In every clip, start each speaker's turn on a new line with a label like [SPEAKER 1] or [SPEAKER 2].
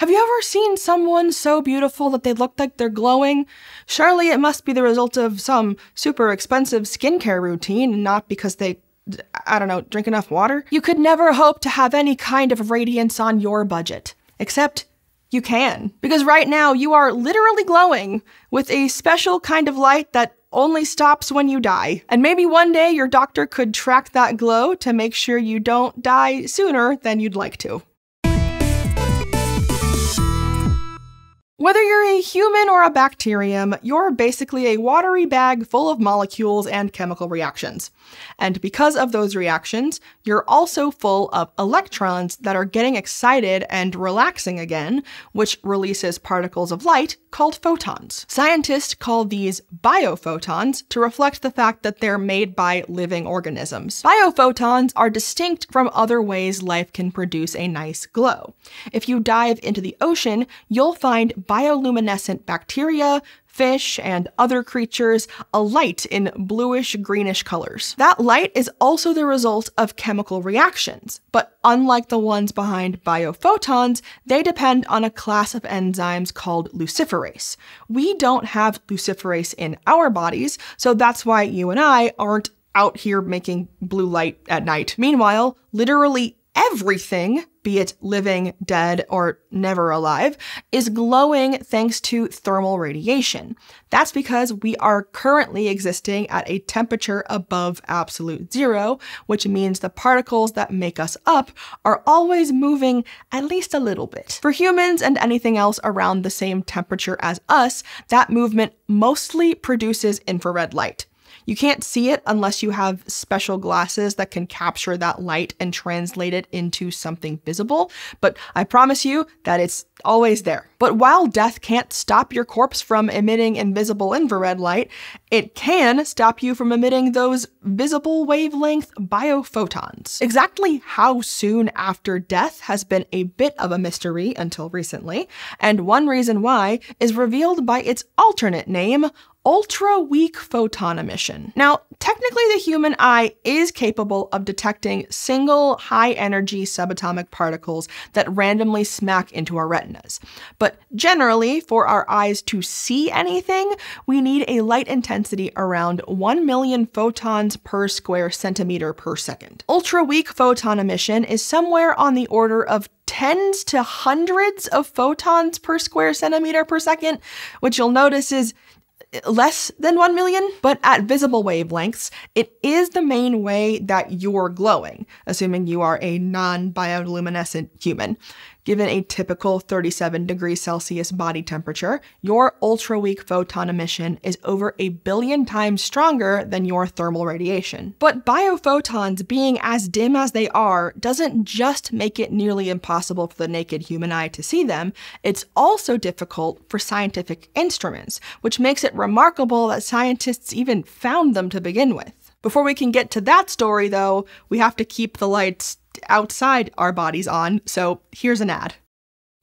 [SPEAKER 1] Have you ever seen someone so beautiful that they look like they're glowing? Surely it must be the result of some super expensive skincare routine and not because they I don't know, drink enough water? You could never hope to have any kind of radiance on your budget. Except you can. Because right now you are literally glowing with a special kind of light that only stops when you die. And maybe one day your doctor could track that glow to make sure you don't die sooner than you'd like to. Whether you're a human or a bacterium, you're basically a watery bag full of molecules and chemical reactions. And because of those reactions, you're also full of electrons that are getting excited and relaxing again, which releases particles of light called photons. Scientists call these biophotons to reflect the fact that they're made by living organisms. Biophotons are distinct from other ways life can produce a nice glow. If you dive into the ocean, you'll find bioluminescent bacteria, fish, and other creatures alight in bluish greenish colors. That light is also the result of chemical reactions, but unlike the ones behind biophotons, they depend on a class of enzymes called luciferase. We don't have luciferase in our bodies, so that's why you and I aren't out here making blue light at night. Meanwhile, literally everything, be it living, dead, or never alive, is glowing thanks to thermal radiation. That's because we are currently existing at a temperature above absolute zero, which means the particles that make us up are always moving at least a little bit. For humans and anything else around the same temperature as us, that movement mostly produces infrared light. You can't see it unless you have special glasses that can capture that light and translate it into something visible, but I promise you that it's always there. But while death can't stop your corpse from emitting invisible infrared light, it can stop you from emitting those visible wavelength biophotons. Exactly how soon after death has been a bit of a mystery until recently, and one reason why is revealed by its alternate name, ultra weak photon emission. Now, technically, the human eye is capable of detecting single high energy subatomic particles that randomly smack into our retinas. But generally, for our eyes to see anything, we need a light intensity around 1 million photons per square centimeter per second. Ultra weak photon emission is somewhere on the order of tens to hundreds of photons per square centimeter per second, which you'll notice is less than 1 million, but at visible wavelengths, it is the main way that you're glowing, assuming you are a non bioluminescent human. Given a typical 37 degrees Celsius body temperature, your ultra weak photon emission is over a billion times stronger than your thermal radiation. But biophotons being as dim as they are doesn't just make it nearly impossible for the naked human eye to see them, it's also difficult for scientific instruments, which makes it remarkable that scientists even found them to begin with. Before we can get to that story, though, we have to keep the lights outside our bodies on, so here's an ad.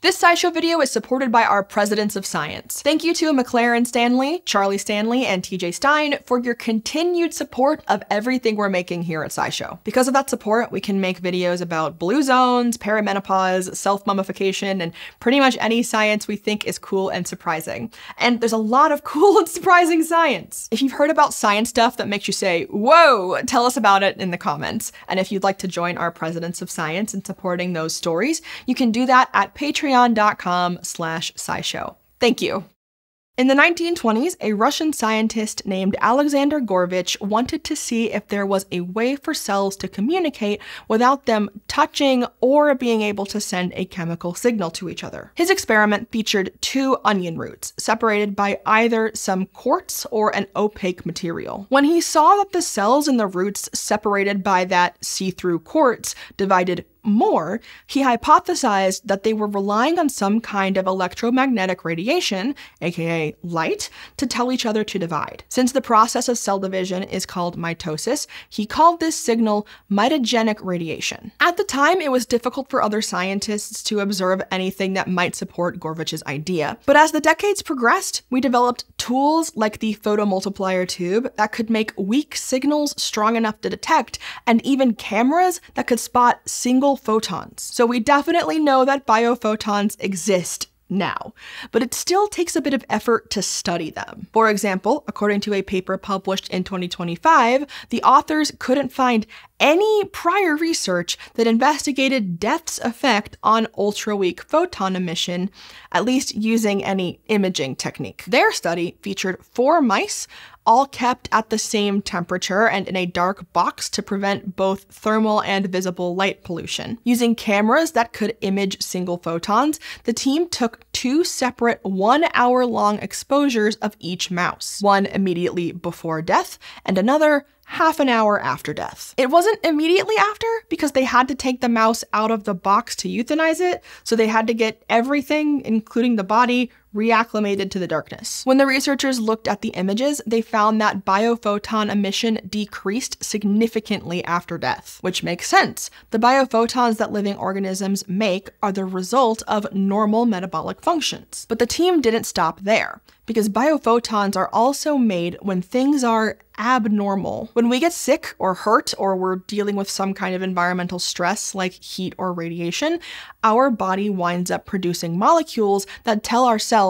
[SPEAKER 1] This SciShow video is supported by our presidents of science. Thank you to McLaren Stanley, Charlie Stanley, and TJ Stein for your continued support of everything we're making here at SciShow. Because of that support, we can make videos about blue zones, perimenopause, self-mummification, and pretty much any science we think is cool and surprising. And there's a lot of cool and surprising science. If you've heard about science stuff that makes you say, whoa, tell us about it in the comments. And if you'd like to join our presidents of science in supporting those stories, you can do that at Patreon patreon.com slash scishow. Thank you. In the 1920s, a Russian scientist named Alexander Gurwitsch wanted to see if there was a way for cells to communicate without them touching or being able to send a chemical signal to each other. His experiment featured two onion roots, separated by either some quartz or an opaque material. When he saw that the cells in the roots separated by that see-through quartz divided more, he hypothesized that they were relying on some kind of electromagnetic radiation, aka light, to tell each other to divide. Since the process of cell division is called mitosis, he called this signal mitogenic radiation. At the time, it was difficult for other scientists to observe anything that might support Gurwitsch's idea. But as the decades progressed, we developed tools like the photomultiplier tube that could make weak signals strong enough to detect, and even cameras that could spot single photons. So we definitely know that biophotons exist now, but it still takes a bit of effort to study them. For example, according to a paper published in 2025, the authors couldn't find any prior research that investigated death's effect on ultra weak photon emission, at least using any imaging technique. Their study featured four mice all kept at the same temperature and in a dark box to prevent both thermal and visible light pollution. Using cameras that could image single photons, the team took two separate one hour long exposures of each mouse, one immediately before death and another half an hour after death. It wasn't immediately after because they had to take the mouse out of the box to euthanize it, so they had to get everything, including the body, reacclimated to the darkness. When the researchers looked at the images, they found that biophoton emission decreased significantly after death, which makes sense. The biophotons that living organisms make are the result of normal metabolic functions. But the team didn't stop there, because biophotons are also made when things are abnormal. When we get sick or hurt or we're dealing with some kind of environmental stress like heat or radiation, our body winds up producing molecules that tell our cells,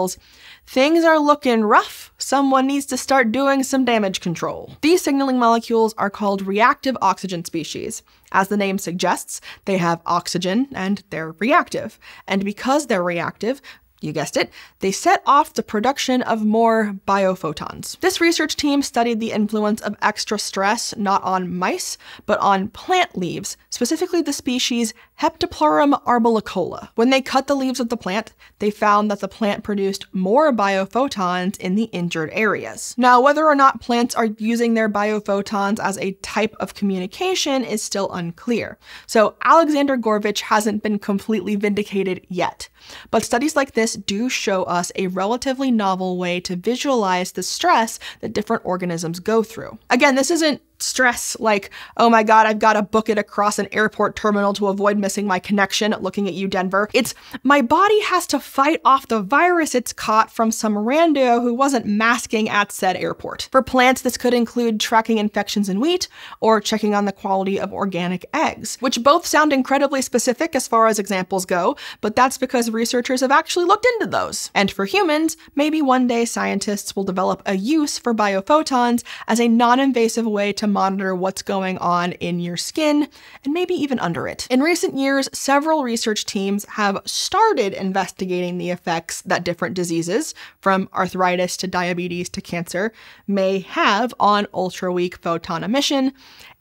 [SPEAKER 1] things are looking rough, someone needs to start doing some damage control. These signaling molecules are called reactive oxygen species. As the name suggests, they have oxygen and they're reactive. And because they're reactive, you guessed it, they set off the production of more biophotons. This research team studied the influence of extra stress not on mice, but on plant leaves, specifically the species Heptapleurum arboricola. When they cut the leaves of the plant, they found that the plant produced more biophotons in the injured areas. Now, whether or not plants are using their biophotons as a type of communication is still unclear. So Alexander Gurwitsch hasn't been completely vindicated yet. But studies like this do show us a relatively novel way to visualize the stress that different organisms go through. Again, this isn't stress like, oh my god, I've got to book it across an airport terminal to avoid missing my connection, looking at you, Denver. It's my body has to fight off the virus it's caught from some rando who wasn't masking at said airport. For plants, this could include tracking infections in wheat or checking on the quality of organic eggs, which both sound incredibly specific as far as examples go, but that's because researchers have actually looked into those. And for humans, maybe one day scientists will develop a use for biophotons as a non-invasive way to monitor what's going on in your skin and maybe even under it. In recent years, several research teams have started investigating the effects that different diseases, from arthritis to diabetes to cancer, may have on ultra weak photon emission.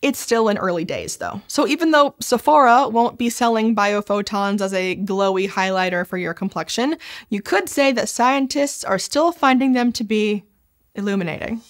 [SPEAKER 1] It's still in early days though. So even though Sephora won't be selling biophotons as a glowy highlighter for your complexion, you could say that scientists are still finding them to be illuminating.